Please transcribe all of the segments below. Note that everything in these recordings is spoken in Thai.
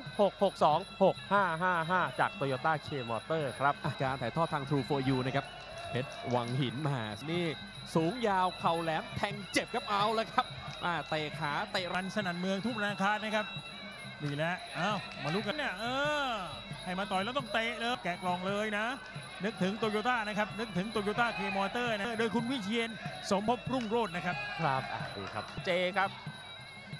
662 6555 จาก Toyota K Motor ครับอะการถ่ายทอดทาง True for You นะครับเพชรวังหินมานี่สูงยาวเข่าแหลมแทงเจ็บครับเอาแล้วครับอ่าเตะขาเตะรันสนั่นเมืองทุกนาคารนะครับนี่แหละเอ้ามาลุ้นกันเนี่ยเออให้มาต่อยแล้วต้องเตะเลยแกะกล่องเลยนะ นึกถึงโตโยต้านะครับ นึกถึงโตโยต้าเคมอเตอร์นะโดยคุณวิเชียนสมภพรุ่งโรจน์นะครับ ครับอะนี่ครับเจครับ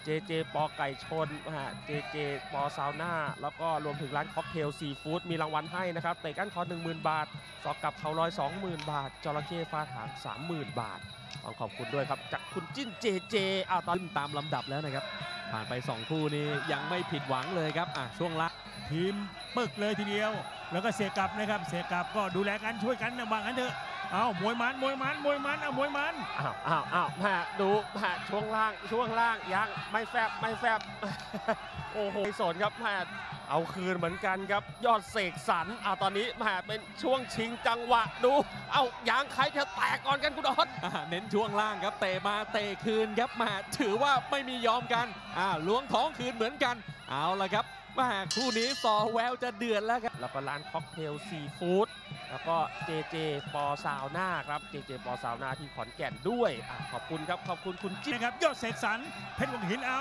เจเจปอไก่ชนฮะเจเจปอซาวน่า แล้วก็รวมถึงร้านค็อกเทลซีฟู้ดมีรางวัลให้นะครับ เตะก้านคอ 10,000 บาท สอกกับเขาลอย 20,000 บาท จระเข้ฟาถาง 30,000 บาท ต้องขอบคุณด้วยครับ จากคุณจิ้นเจเจอ่าตอนขึ้นตามลำดับแล้วนะครับ ผ่านไป 2 คู่นี้ยังไม่ผิดหวังเลยครับอะช่วงล่างทีมปึกเลยทีเดียว แล้วก็เสียกลับนะครับ เสียกลับก็ดูแลกันช่วยกันนะวางั้นเถอะ อามวยมันมวยมันมวยมันเอามวยมันอ้าวอ้าวอ้าวแม่ดูแม่ช่วงล่างช่วงล่างยังไม่แฟบไม่แฟบโอ้โหสนครับแม่เอาคืนเหมือนกันครับ ยอดเสกสรรอ่าตอนนี้แม่เป็นช่วงชิงจังหวะดู เอายางใครจะแตกก่อนกันคุณออสอะเน้นช่วงล่างครับเตะมาเตะคืนครับมาถือว่าไม่มียอมกันอ่าล้วงท้องคืนเหมือนกัน เอาละครับ มาคู่นี้สอแววจะเดือดแล้วครับ แล้วก็ร้านค็อกเทลซีฟู้ดแล้วก็เจเจปอซาวน่าครับเจเจปอซาวน่าที่ขอนแก่นด้วยอะขอบคุณครับ ขอบคุณคุณจิ๊บนะครับ ยอดเสกสรรเพชรวังหินเอา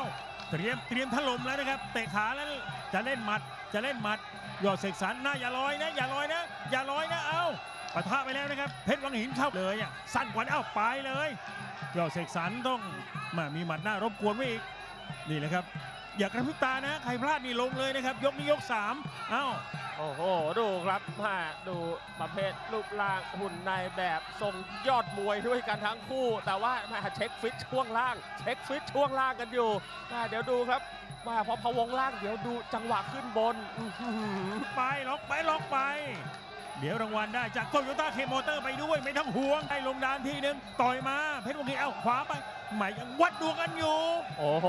เตรียมเตรียมถล่มแล้วนะครับ เตะขาแล้วจะเล่นหมัดจะเล่นหมัด ยอดเสกสรรหน้าอย่าลอยนะ อย่าลอยนะ อย่าลอยนะเอาปะทะไปแล้วนะครับ เพชรวังหินเข้าเลยอะสั้นกว่าเอ้าไปเลย ยอดเสกสรรต้องมามีหมัดหน้ารบกวนไว้อีก นี่แหละครับ อย่ากระพริบตานะ ใครพลาดนี่ลงเลยนะครับ ยกนี้ยกสามเอ้า โอ้โห ดูครับแม่ดูประเภทรูปร่างหุ่นในแบบทรงยอดมวยด้วยกันทั้งคู่ แต่ว่าแม่เช็คฟิตช่วงล่าง เช็คฟิตช่วงล่างกันอยู่แม่เดี๋ยวดูครับแม่พอพะวงล่างเดี๋ยวดูจังหวะขึ้นบนอื้อหือไปล็อกไปล็อกไป เดี๋ยวรางวัลได้จากโตโยต้าเคมอเตอร์ไปด้วยไม่ต้องห่วงให้ลงดานทีนึงต่อยมาเพชรวังหินเอ้าขวาไปหมายยังวัดดวงกันอยู่ โอ้โห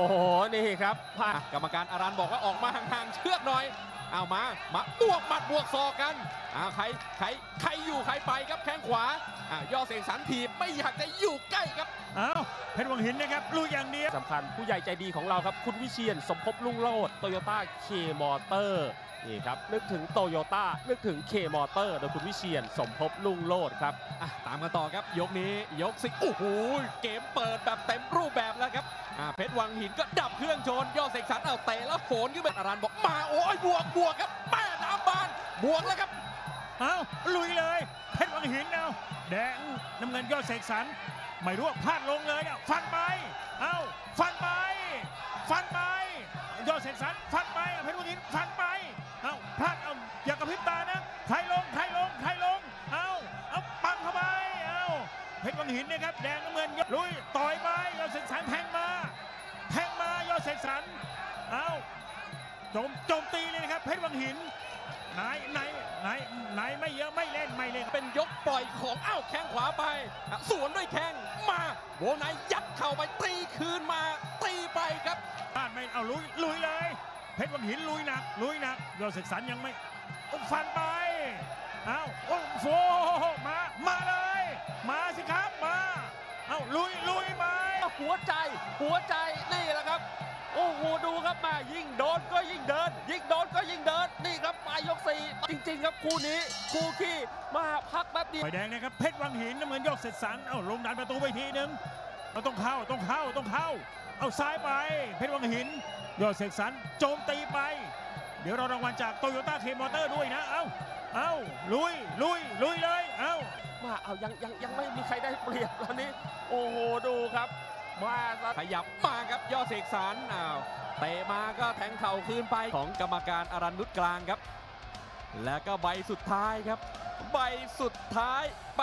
นี่ครับพาอะกรรมการอารันบอกว่าออกมาห่างๆเชือกหน่อยเอามา มาบวกหมัดบวกศอกกันอ่าใครใครใครอยู่ใครไปครับแข้งขวาอ่าย่อเสียงสันถีบไม่อยากจะอยู่ใกล้ครับเอ้าเพชรวังหินนะครับลุยอย่างเดียวสำคัญผู้ใหญ่ใจดีของเราครับ คุณวิเชียรสมภพรุ่งโรจน์โตโยต้า K Motor นี่ครับ นึกถึงโตโยต้านึกถึง K Motor โดยคุณวิเชียรสมภพรุ่งโรจน์ครับอะตามกันต่อครับ ยกนี้ยกสิโอ้โหเกมเปิดแบบเต็มรูปแบบแล้วครับอ่าเพชรวังหินก็ดับเครื่องชนย่อเสกสรรเอาเตะแล้วโหนขึ้นไปอารันบอกมาโอ้ยบวกบวกครับแม่น้ำบานบวกแล้วครับเอ้าลุยเลย เพชรวังหินเอาแดงน้ำเงินยอดเสกสรรไม่รู้ว่าพลาดลงเลยเนี่ยฟันไปเอ้าฟันไป ฟันไป ยอดเสกสรรฟันไป ครับแดงน้ำเงินลุยต่อยไปยอดเสกสรรแทงมาแทงมายอดเสกสรรเอ้าโจมโจมตีเลยนะครับเพชรวังหินไหนไหนไหนไหนไม่เยอะไม่เล่นไม่เล่นเป็นยกปล่อยของอ้าวแข้งขวาไปอะสวนด้วยแข้งมาโวงในยัดเข่าไปตีคืนมาตีไปครับพลาดไม่เอาลุยลุยเลย เพชรวังหินลุยหนักลุยหนักยอดเสกสรรยังไม่เอาฟันไป วใจ หัวใจนี่แหละครับโอ้โหดูครับมายิ่งโดนก็ยิ่งเดิน ยิ่งโดนก็ยิ่งเดินนี่ครับปลายยกสี่จริง ๆ ครับคู่นี้คู่ขี้มาพักแป๊บเดียวไฟแดงนะครับเพชรวังหินน้ำเงินยอดเสกสรรเอาลงดันประตูไปทีนึงเอาต้องเข้าต้องเข้าต้องเข้า เอาซ้ายไป เพชรวังหินยอดเสกสรรโจมตีไป เดี๋ยวเรารางวัลจากโตโยต้าเคมอเตอร์ด้วยนะเอาเอาลุยลุยลุยเลยเอามาเอายังยังยังไม่มีใครได้เปรียบตอนนี้ โอ้โหดูครับ มาซะขยับมาครับย่อเสกสรรอ้าวเตะมาก็แทงเข่าคืนไปของกรรมการอารันนุชกลางครับ แล้วก็ใบสุดท้ายครับ ใบสุดท้ายใบ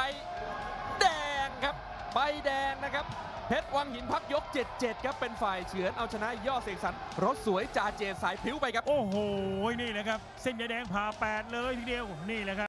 แดงครับ ใบแดงนะครับเพชรวังหินพักยก 7-7 ครับ เป็นฝ่ายเฉือนเอาชนะย่อเสกสรรรถสวยจ่าเจตสายพริ้วไปครับ โอ้โห นี่แหละครับ เส้นยาแดงผ่าแปดเลยทีเดียว นี่แหละครับ